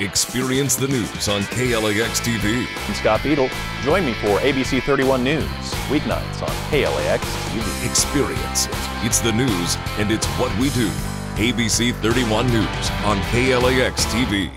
Experience the news on KLAX TV. I'm Scott Beadle. Join me for ABC 31 News, weeknights on KLAX TV. Experience it. It's the news and it's what we do. ABC 31 News on KLAX TV.